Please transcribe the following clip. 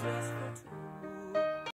just for two.